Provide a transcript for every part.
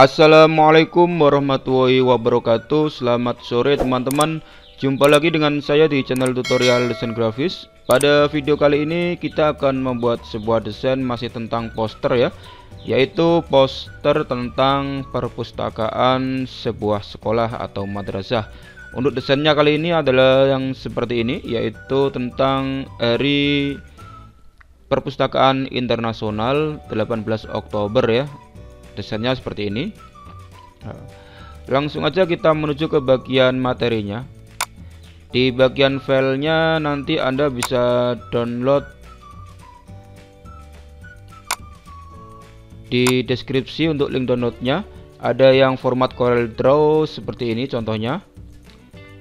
Assalamualaikum warahmatullahi wabarakatuh. Selamat sore teman-teman. Jumpa lagi dengan saya di channel tutorial desain grafis. Pada video kali ini kita akan membuat sebuah desain masih tentang poster ya Yaitu poster tentang perpustakaan sebuah sekolah atau madrasah. Untuk desainnya kali ini adalah yang seperti ini Yaitu tentang hari perpustakaan internasional 18 Oktober ya desainnya seperti ini. Nah, langsung aja kita menuju ke bagian materinya. Di bagian filenya nanti anda bisa download di deskripsi untuk link downloadnya. Ada yang format Corel Draw seperti ini contohnya.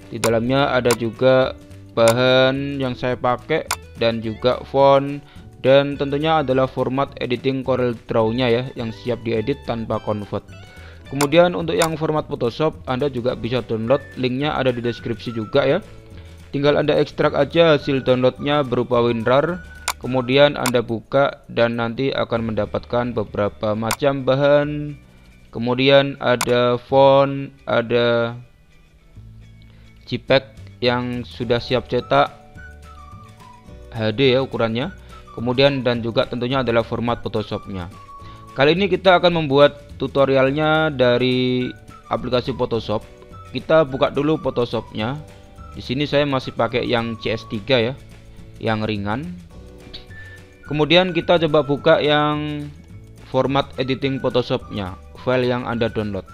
Di dalamnya ada juga bahan yang saya pakai dan juga font dan tentunya adalah format editing Corel Draw-nya ya yang siap diedit tanpa convert. Kemudian untuk yang format Photoshop Anda juga bisa download linknya ada di deskripsi juga ya. Tinggal Anda ekstrak aja hasil downloadnya berupa WinRAR kemudian Anda buka dan nanti akan mendapatkan beberapa macam bahan kemudian ada font ada JPEG yang sudah siap cetak HD ya ukurannya kemudian dan juga tentunya adalah format Photoshopnya. Kali ini kita akan membuat tutorialnya dari aplikasi Photoshop. Kita buka dulu Photoshopnya. Di sini saya masih pakai yang CS3 ya yang ringan. Kemudian kita coba buka yang format editing Photoshopnya file yang anda download.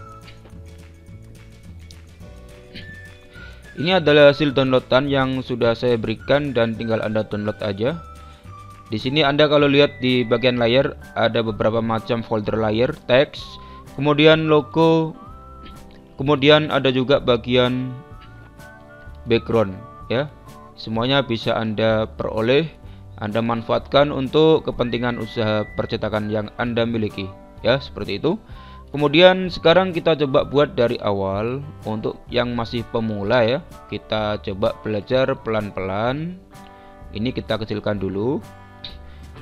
Ini adalah hasil downloadan yang sudah saya berikan dan tinggal anda download aja di sini Anda kalau lihat di bagian layar ada beberapa macam folder layer, teks, kemudian logo, kemudian ada juga bagian background ya. Semuanya bisa Anda peroleh, Anda manfaatkan untuk kepentingan usaha percetakan yang Anda miliki ya, seperti itu. Kemudian sekarang kita coba buat dari awal untuk yang masih pemula ya. Kita coba belajar pelan-pelan. Ini kita kecilkan dulu.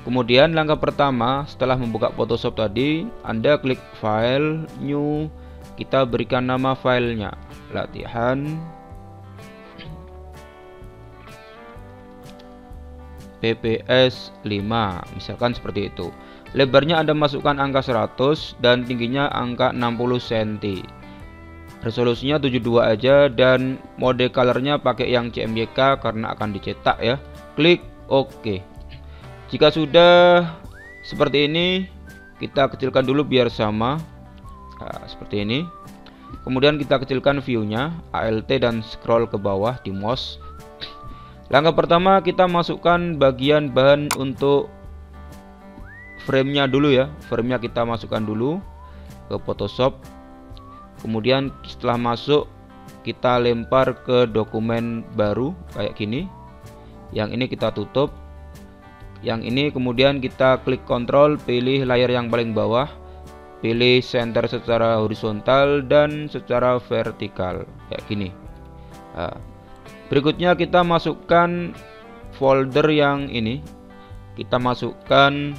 Kemudian langkah pertama setelah membuka Photoshop tadi, Anda klik File, New, kita berikan nama filenya, latihan PPS 5, misalkan seperti itu. Lebarnya Anda masukkan angka 100 dan tingginya angka 60 cm. Resolusinya 72 aja dan mode colornya pakai yang CMYK karena akan dicetak ya. Klik OK. Jika sudah seperti ini, kita kecilkan dulu biar sama. Nah, seperti ini. Kemudian kita kecilkan view-nya, ALT dan scroll ke bawah di mouse. Langkah pertama kita masukkan bagian bahan untuk frame-nya dulu ya. Frame-nya kita masukkan dulu ke Photoshop. Kemudian setelah masuk kita lempar ke dokumen baru kayak gini. Yang ini kita tutup yang ini kemudian kita klik kontrol pilih layar yang paling bawah pilih center secara horizontal dan secara vertikal kayak gini. Nah, berikutnya kita masukkan folder yang ini. Kita masukkan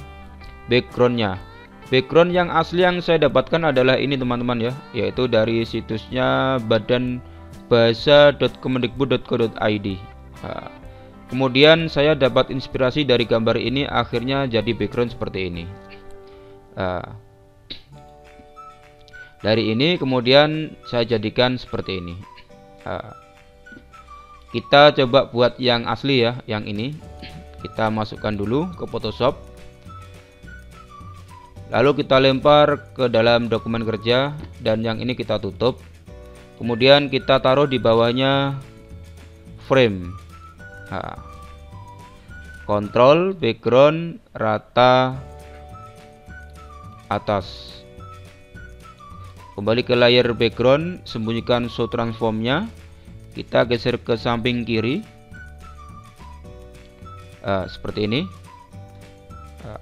backgroundnya. Background yang asli yang saya dapatkan adalah ini teman-teman ya yaitu dari situsnya badan bahasa.kemendikbud.co.id Kemudian saya dapat inspirasi dari gambar ini akhirnya jadi background seperti ini. Nah, dari ini kemudian saya jadikan seperti ini. Nah, kita coba buat yang asli ya, yang ini. Kita masukkan dulu ke Photoshop. Lalu kita lempar ke dalam dokumen kerja dan yang ini kita tutup. Kemudian kita taruh di bawahnya frame nah, kontrol background rata atas. Kembali ke layar background sembunyikan show transformnya. Kita geser ke samping kiri. Nah, seperti ini. Nah,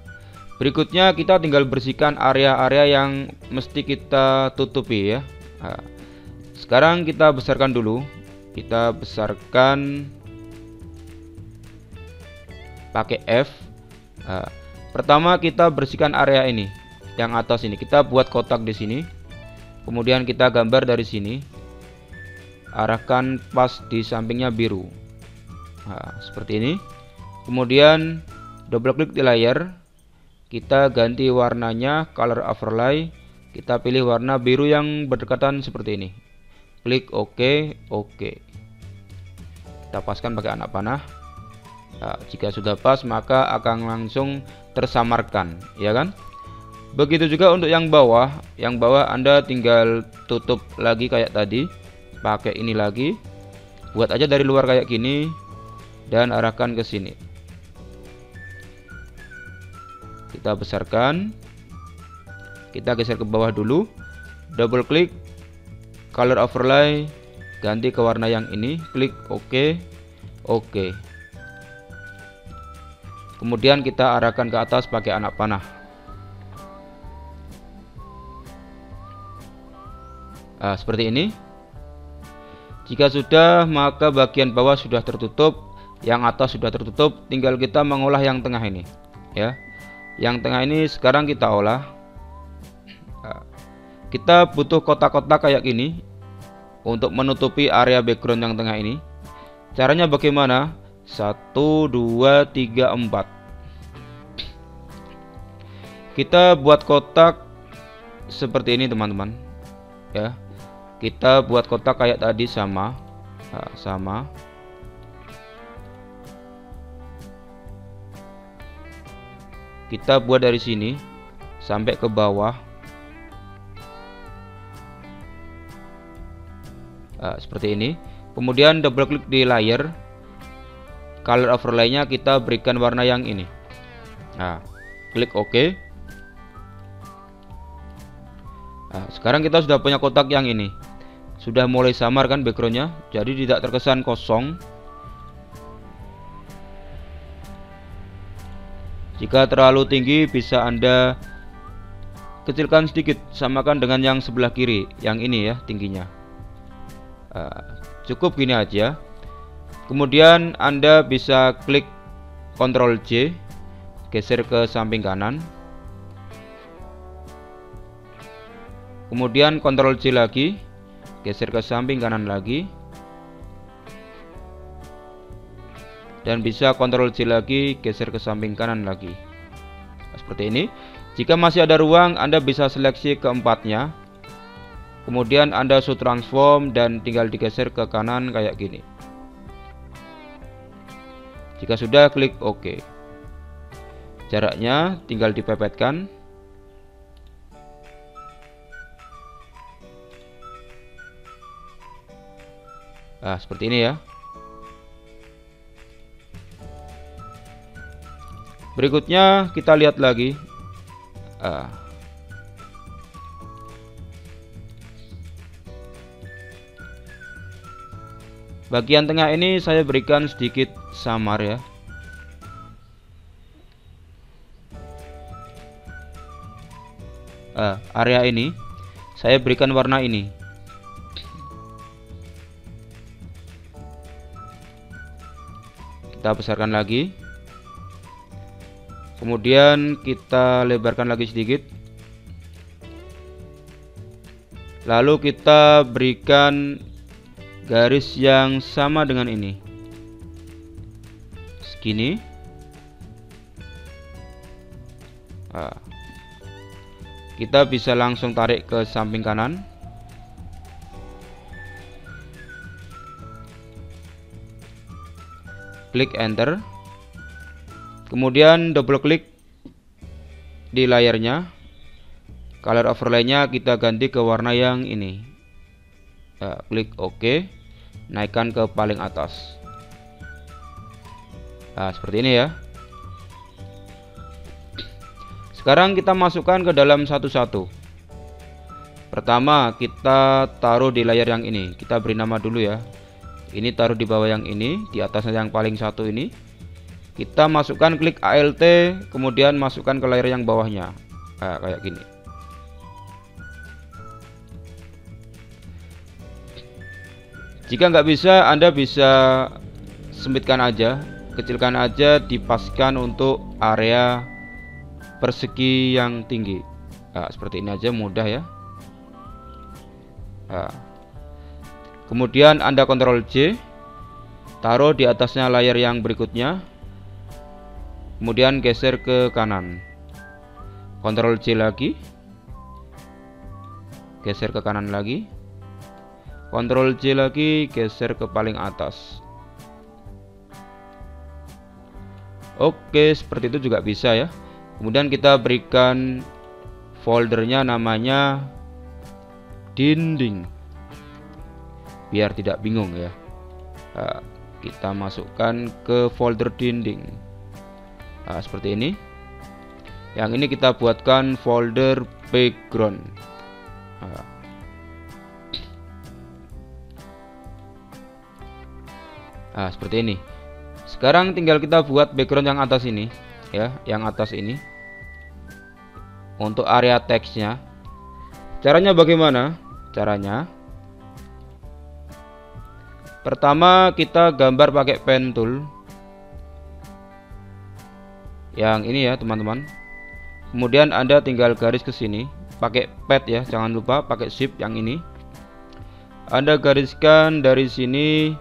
berikutnya kita tinggal bersihkan area-area yang mesti kita tutupi ya. Nah, sekarang kita besarkan dulu. Kita besarkan pakai F. Uh, pertama kita bersihkan area ini yang atas ini. Kita buat kotak di sini. Kemudian kita gambar dari sini. Arahkan pas di sampingnya biru. Nah, seperti ini. Kemudian double klik di layar. Kita ganti warnanya color overlay. Kita pilih warna biru yang berdekatan seperti ini. Klik OK OK. Kita paskan pakai anak panah nah, jika sudah pas maka akan langsung tersamarkan ya kan? Begitu juga untuk yang bawah. Yang bawah Anda tinggal tutup lagi kayak tadi pakai ini lagi. Buat aja dari luar kayak gini dan arahkan ke sini. Kita besarkan. Kita geser ke bawah dulu. Double klik. Color overlay. Ganti ke warna yang ini. Klik OK. OK kemudian kita arahkan ke atas pakai anak panah. Nah, seperti ini. Jika sudah maka bagian bawah sudah tertutup yang atas sudah tertutup. Tinggal kita mengolah yang tengah ini ya. Yang tengah ini sekarang kita olah. Nah, kita butuh kotak-kotak kayak gini untuk menutupi area background yang tengah ini. Caranya bagaimana 1 2 3 4 kita buat kotak seperti ini teman-teman. Ya. Kita buat kotak kayak tadi sama nah, sama. Kita buat dari sini sampai ke bawah. Nah, seperti ini. Kemudian double klik di layer color overlay-nya kita berikan warna yang ini. Nah klik OK. Nah, sekarang kita sudah punya kotak yang ini. Sudah mulai samar kan backgroundnya? Jadi tidak terkesan kosong. Jika terlalu tinggi bisa Anda kecilkan sedikit. Samakan dengan yang sebelah kiri yang ini ya tingginya. Uh, cukup gini aja kemudian Anda bisa klik Ctrl J geser ke samping kanan. Kemudian Ctrl J lagi geser ke samping kanan lagi. Dan bisa Ctrl J lagi geser ke samping kanan lagi. Nah, seperti ini. Jika masih ada ruang Anda bisa seleksi keempatnya. Kemudian Anda show transform dan tinggal digeser ke kanan kayak gini jika sudah klik OK jaraknya tinggal dipepetkan Nah, seperti ini ya. Berikutnya kita lihat lagi. Uh, bagian tengah ini saya berikan sedikit samar ya. Uh, area ini saya berikan warna ini. Kita besarkan lagi kemudian kita lebarkan lagi sedikit lalu kita berikan garis yang sama dengan ini segini nah, kita bisa langsung tarik ke samping kanan. Klik enter. Kemudian double klik di layarnya. Color overlay-nya kita ganti ke warna yang ini. Ya, klik OK. Naikkan ke paling atas nah seperti ini ya. Sekarang kita masukkan ke dalam satu-satu. Pertama kita taruh di layar yang ini. Kita beri nama dulu ya. Ini taruh di bawah yang ini di atasnya yang paling satu ini. Kita masukkan klik ALT kemudian masukkan ke layar yang bawahnya. Nah, kayak gini. Jika nggak bisa Anda bisa sempitkan aja kecilkan aja dipaskan untuk area persegi yang tinggi. Nah, seperti ini aja mudah ya. Nah. kemudian anda kontrol J. Taruh di atasnya layar yang berikutnya. Kemudian geser ke kanan. Kontrol J lagi. Geser ke kanan lagi. Kontrol J lagi geser ke paling atas Oke seperti itu juga bisa ya. Kemudian kita berikan foldernya namanya dinding. Biar tidak bingung ya. Nah, kita masukkan ke folder dinding. Nah, seperti ini. Yang ini kita buatkan folder background. Nah. nah seperti ini sekarang tinggal kita buat background yang atas ini ya yang atas ini. Untuk area teksnya. Caranya bagaimana? Caranya. Pertama kita gambar pakai pen tool. Yang ini ya teman-teman. Kemudian anda tinggal garis ke sini pakai pad ya jangan lupa pakai shift yang ini. Anda gariskan dari sini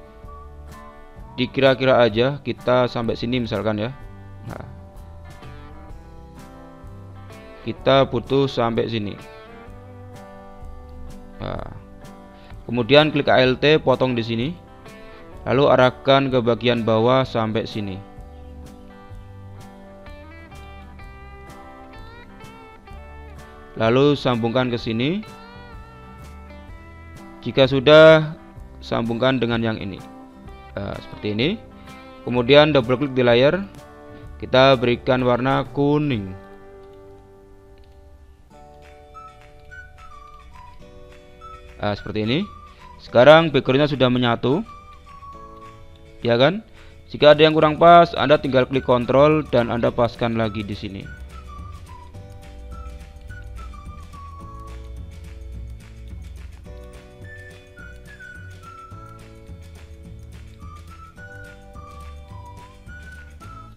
dikira-kira aja kita sampai sini misalkan ya. Nah, kita butuh sampai sini. Nah, kemudian klik ALT potong di sini. Lalu arahkan ke bagian bawah sampai sini. Lalu sambungkan ke sini. Jika sudah sambungkan dengan yang ini nah, seperti ini. Kemudian double klik di layar. Kita berikan warna kuning. Nah, seperti ini. Sekarang backgroundnya sudah menyatu. Ya kan? Jika ada yang kurang pas Anda tinggal klik kontrol dan Anda paskan lagi di sini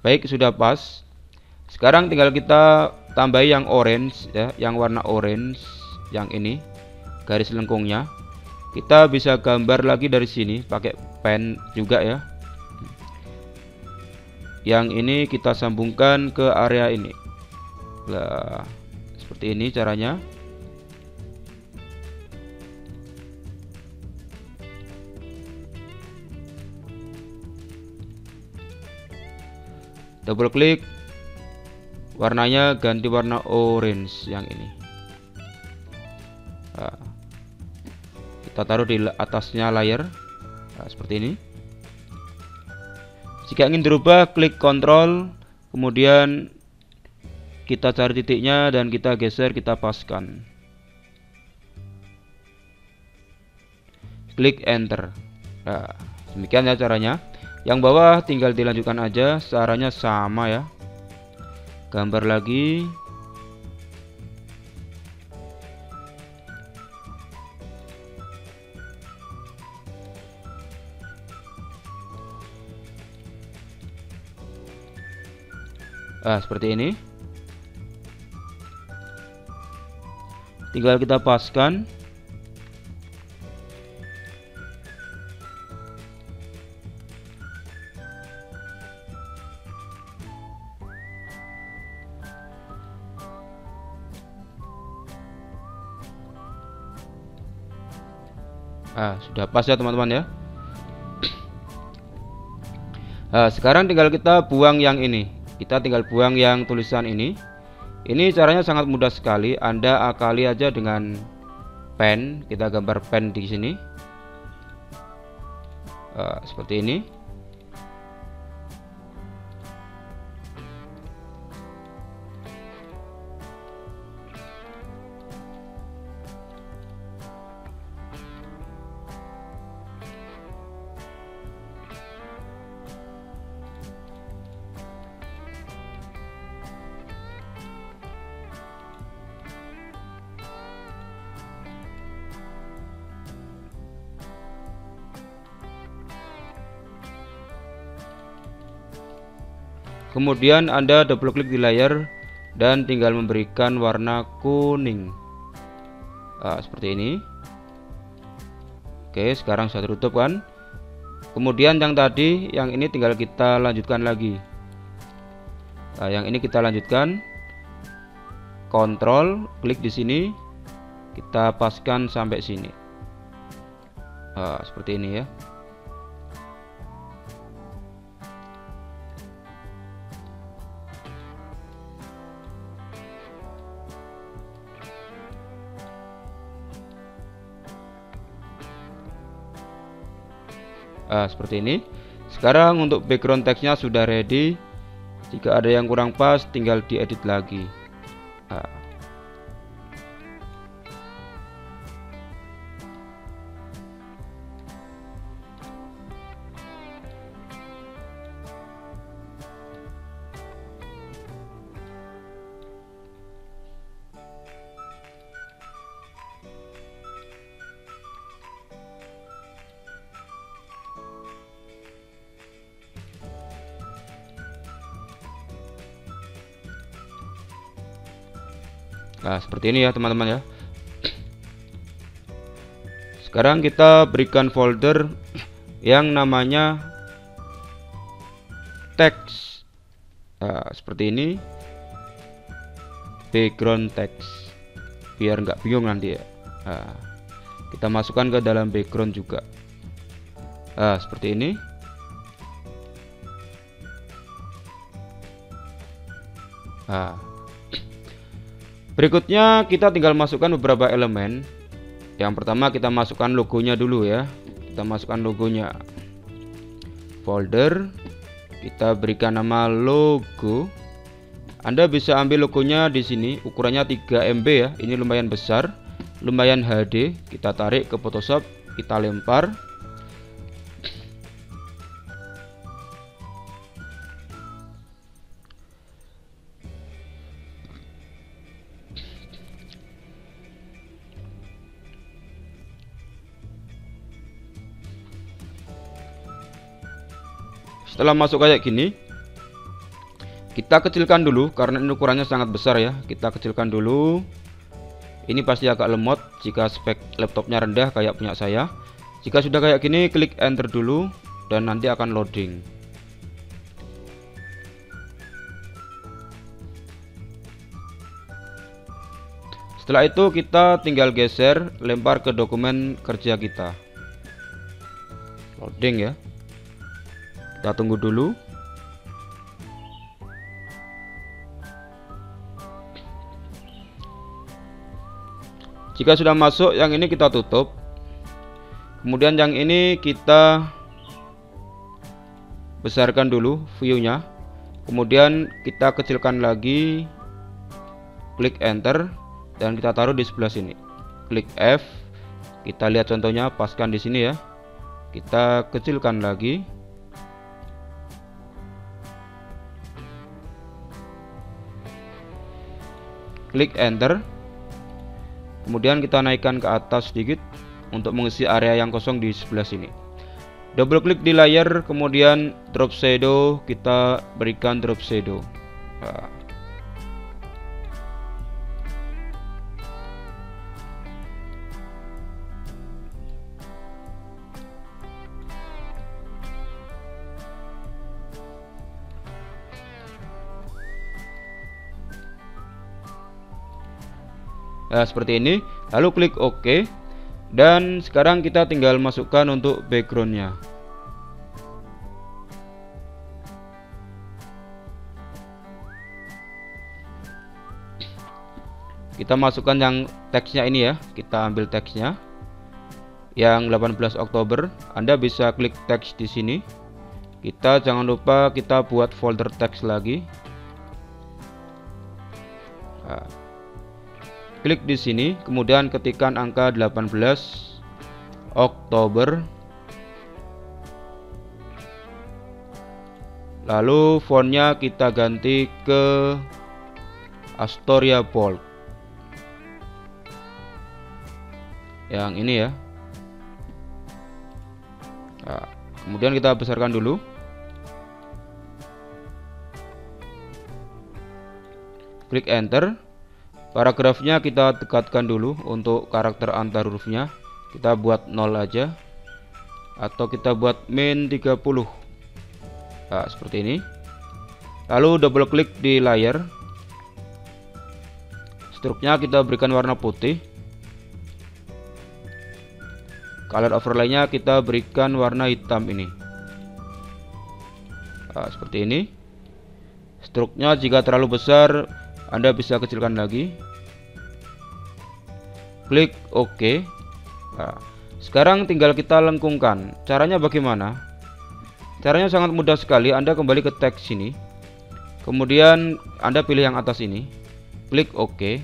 Baik, sudah pas. Sekarang tinggal kita tambahi yang orange ya, yang warna orange yang ini garis lengkungnya. Kita bisa gambar lagi dari sini pakai pen juga ya. Yang ini kita sambungkan ke area ini. Nah, seperti ini caranya. Double klik warnanya ganti warna orange yang ini. Nah, kita taruh di atasnya layar. Nah, seperti ini. Jika ingin dirubah klik kontrol. Kemudian kita cari titiknya dan kita geser kita paskan. Klik enter. Nah, demikian ya caranya yang bawah tinggal dilanjutkan aja caranya sama ya. Gambar lagi. Ah seperti ini. Tinggal kita paskan ah sudah pas ya teman-teman ya. Nah, sekarang tinggal kita buang yang ini. Kita tinggal buang yang tulisan ini. Ini caranya sangat mudah sekali. Anda akali aja dengan pen. Kita gambar pen di sini. Uh, seperti ini Kemudian Anda double klik di layar dan tinggal memberikan warna kuning. Nah, seperti ini. Oke sekarang sudah tertutup kan? Kemudian yang tadi yang ini tinggal kita lanjutkan lagi. Nah, yang ini kita lanjutkan. Kontrol klik di sini. Kita paskan sampai sini. Nah, seperti ini ya nah, seperti ini. Sekarang untuk background teksnya sudah ready. Jika ada yang kurang pas tinggal diedit lagi Nah seperti ini ya teman-teman ya. Sekarang kita berikan folder yang namanya text. Nah, Seperti ini. Background text. Biar nggak bingung nanti ya. Nah, Kita masukkan ke dalam background juga. Nah seperti ini. Nah Berikutnya kita tinggal masukkan beberapa elemen. Yang pertama kita masukkan logonya dulu ya. Kita masukkan logonya. Folder. Kita berikan nama logo. Anda bisa ambil logonya di sini. Ukurannya 3 MB ya. Ini lumayan besar, lumayan HD. Kita tarik ke Photoshop, kita lempar. Setelah masuk kayak gini kita kecilkan dulu karena ini ukurannya sangat besar ya. Kita kecilkan dulu. Ini pasti agak lemot jika spek laptopnya rendah kayak punya saya. Jika sudah kayak gini klik enter dulu dan nanti akan loading. Setelah itu kita tinggal geser lempar ke dokumen kerja kita. Loading ya kita tunggu dulu. Jika sudah masuk yang ini kita tutup. Kemudian yang ini kita besarkan dulu viewnya. Kemudian kita kecilkan lagi klik enter dan kita taruh di sebelah sini. Klik F. Kita lihat contohnya paskan di sini ya. Kita kecilkan lagi klik enter kemudian kita naikkan ke atas sedikit untuk mengisi area yang kosong di sebelah sini double klik di layar kemudian drop shadow kita berikan drop shadow nah. Nah, seperti ini. Lalu klik OK. Dan sekarang kita tinggal masukkan untuk backgroundnya. Kita masukkan yang teksnya ini ya. Kita ambil teksnya. Yang 18 Oktober. Anda bisa klik teks di sini. Kita jangan lupa kita buat folder teks lagi klik di sini. Kemudian ketikkan angka 18 Oktober. Lalu fontnya kita ganti ke Astoria Bold yang ini ya. Nah, kemudian kita besarkan dulu. Klik enter Paragrafnya kita dekatkan dulu untuk karakter antar hurufnya. Kita buat 0 aja. atau kita buat min 30 nah, seperti ini. Lalu double klik di layer struknya kita berikan warna putih. Color overlay-nya kita berikan warna hitam ini. Nah, seperti ini. Struknya jika terlalu besar Anda bisa kecilkan lagi. Klik OK. Nah, sekarang tinggal kita lengkungkan. Caranya bagaimana? Caranya sangat mudah sekali. Anda kembali ke teks sini. Kemudian Anda pilih yang atas ini. Klik OK.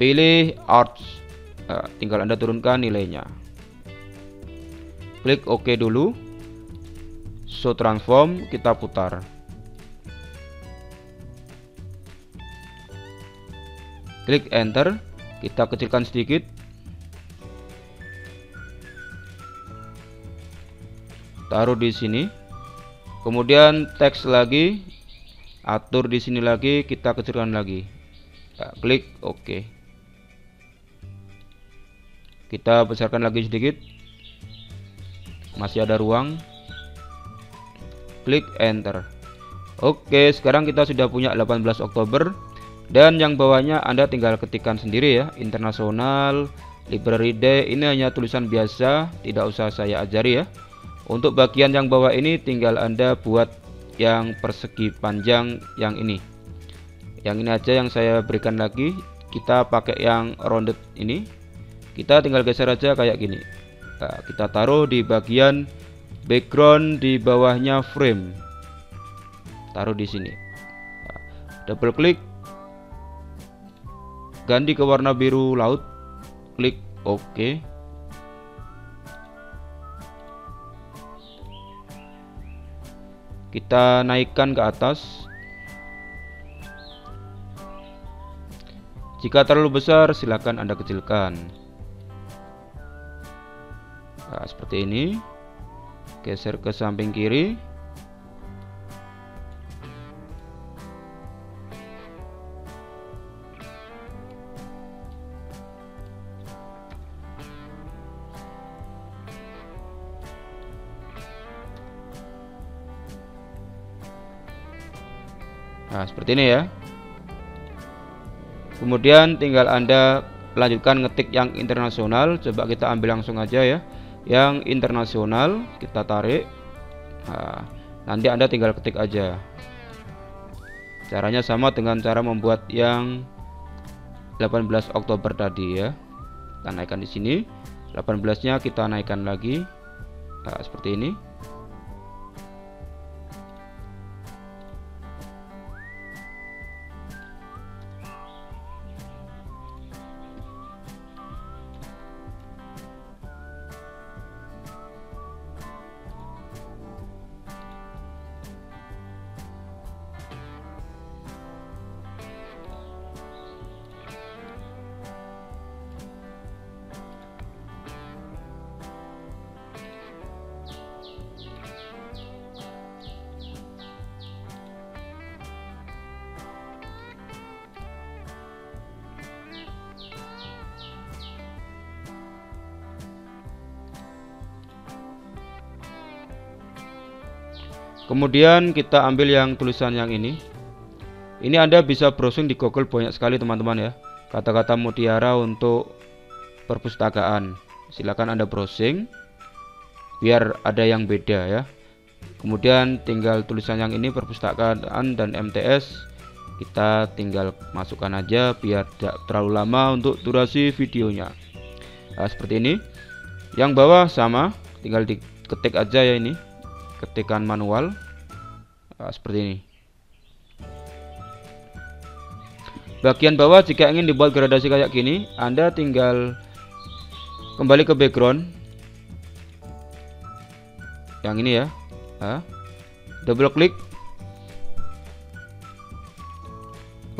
Pilih arts. Nah, tinggal Anda turunkan nilainya. Klik OK dulu. Show transform kita putar klik enter. Kita kecilkan sedikit. Taruh di sini. Kemudian teks lagi. Atur di sini lagi. Kita kecilkan lagi. Ya, klik OK. Kita besarkan lagi sedikit. Masih ada ruang. Klik enter. Oke sekarang kita sudah punya 18 Oktober dan yang bawahnya Anda tinggal ketikkan sendiri ya internasional library day. Ini hanya tulisan biasa tidak usah saya ajari ya. Untuk bagian yang bawah ini tinggal Anda buat yang persegi panjang yang ini. Yang ini aja yang saya berikan lagi. Kita pakai yang rounded ini. Kita tinggal geser aja kayak gini. Nah, kita taruh di bagian background di bawahnya frame. Taruh di sini. Nah, double klik ganti ke warna biru laut. Klik OK. Kita naikkan ke atas. Jika terlalu besar silakan anda kecilkan. Nah, seperti ini. Geser ke samping kiri seperti ini ya. Kemudian tinggal Anda lanjutkan ngetik yang internasional. Coba kita ambil langsung aja ya. Yang internasional kita tarik. Nah, nanti anda tinggal ketik aja. Caranya sama dengan cara membuat yang 18 Oktober tadi ya. Kita naikkan di sini. 18 nya kita naikkan lagi. Nah, seperti ini Kemudian kita ambil yang tulisan yang ini. Ini Anda bisa browsing di Google banyak sekali teman-teman ya. Kata-kata mutiara untuk perpustakaan. Silakan Anda browsing biar ada yang beda ya. Kemudian tinggal tulisan yang ini perpustakaan dan MTS kita tinggal masukkan aja biar tidak terlalu lama untuk durasi videonya. Nah, seperti ini. Yang bawah sama, tinggal diketik aja ya ini ketikan manual. Nah, seperti ini. Bagian bawah jika ingin dibuat gradasi kayak gini Anda tinggal kembali ke background. Yang ini ya. Nah, double klik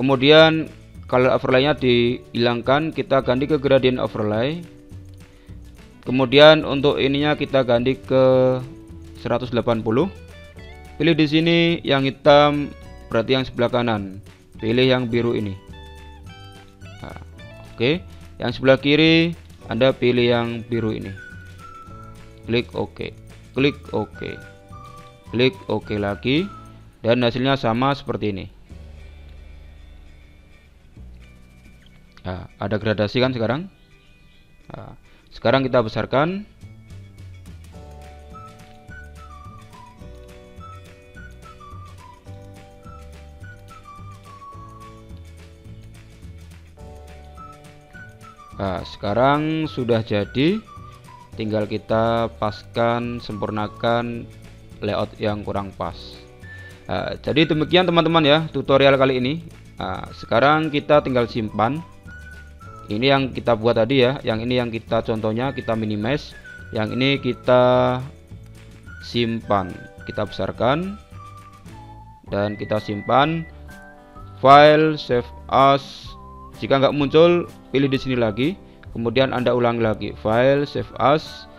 kemudian color overlay-nya dihilangkan kita ganti ke gradient overlay. Kemudian untuk ininya kita ganti ke 180 pilih di sini yang hitam berarti yang sebelah kanan. Pilih yang biru ini. Nah, oke. Yang sebelah kiri Anda pilih yang biru ini. Klik OK. Klik OK. Klik OK lagi dan hasilnya sama seperti ini. Nah, ada gradasi kan sekarang? Nah, sekarang kita besarkan Nah, sekarang sudah jadi. Tinggal kita paskan sempurnakan layout yang kurang pas. Nah, jadi demikian teman-teman ya tutorial kali ini. Nah, sekarang kita tinggal simpan. Ini yang kita buat tadi ya. Yang ini yang kita contohnya kita minimize yang ini kita simpan. Kita besarkan. Dan kita simpan file save as jika nggak muncul pilih di sini lagi. Kemudian anda ulangi lagi. File save as.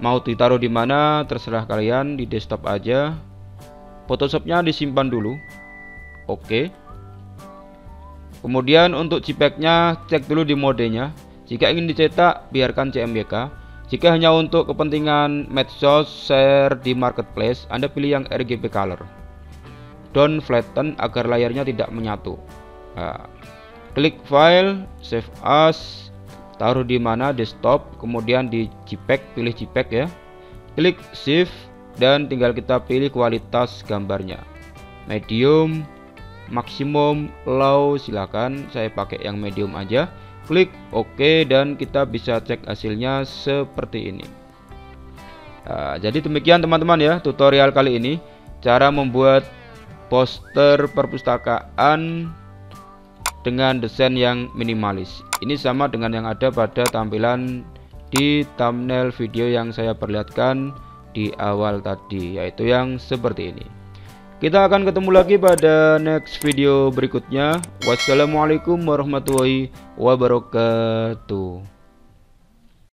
Mau ditaruh di mana terserah kalian. Di desktop aja. Photoshopnya disimpan dulu. Oke. Kemudian untuk JPEG nya cek dulu di modenya. Jika ingin dicetak biarkan CMYK jika hanya untuk kepentingan medsos share di marketplace Anda pilih yang RGB color. Don't flatten agar layarnya tidak menyatu. Nah, klik file save as taruh di mana desktop kemudian di JPEG pilih JPEG ya. Klik shift dan tinggal kita pilih kualitas gambarnya. Medium maksimum low silakan. Saya pakai yang medium aja. Klik OK dan kita bisa cek hasilnya seperti ini. Nah, jadi demikian teman-teman ya tutorial kali ini. Cara membuat poster perpustakaan dengan desain yang minimalis. Ini sama dengan yang ada pada tampilan di thumbnail video yang saya perlihatkan di awal tadi, yaitu yang seperti ini. Kita akan ketemu lagi pada next video berikutnya. Wassalamualaikum warahmatullahi wabarakatuh.